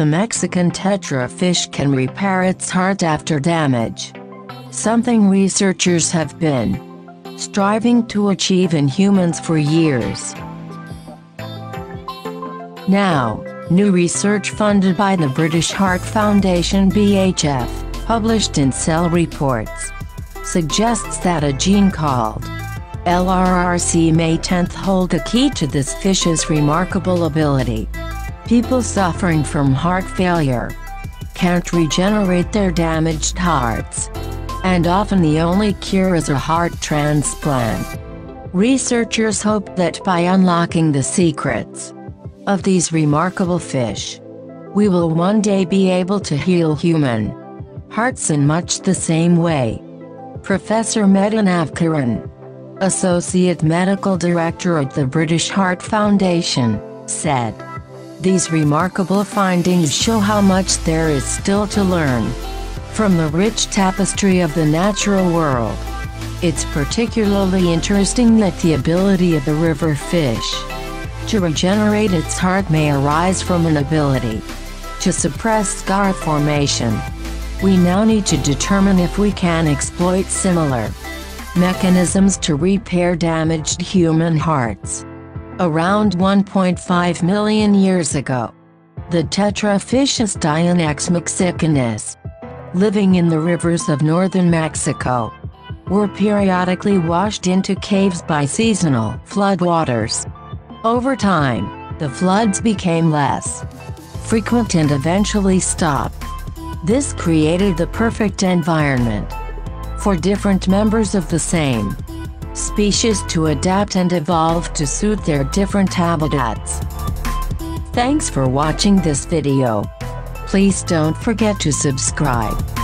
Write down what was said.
the Mexican tetra fish can repair its heart after damage. Something researchers have been striving to achieve in humans for years. Now, new research funded by the British Heart Foundation BHF, published in Cell Reports, suggests that a gene called LRRC may 10th hold the key to this fish's remarkable ability. People suffering from heart failure can't regenerate their damaged hearts. And often the only cure is a heart transplant. Researchers hope that by unlocking the secrets of these remarkable fish, we will one day be able to heal human hearts in much the same way. Professor Metin Avkiran, Associate Medical Director at the British Heart Foundation, said. These remarkable findings show how much there is still to learn from the rich tapestry of the natural world. It's particularly interesting that the ability of the river fish to regenerate its heart may arise from an ability to suppress scar formation. We now need to determine if we can exploit similar mechanisms to repair damaged human hearts. Around 1.5 million years ago, the tetrafish Astyanax mexicanus, living in the rivers of northern Mexico, were periodically washed into caves by seasonal floodwaters. Over time, the floods became less frequent and eventually stopped. This created the perfect environment for different members of the same species to adapt and evolve to suit their different habitats. Thanks for watching this video. Please don't forget to subscribe.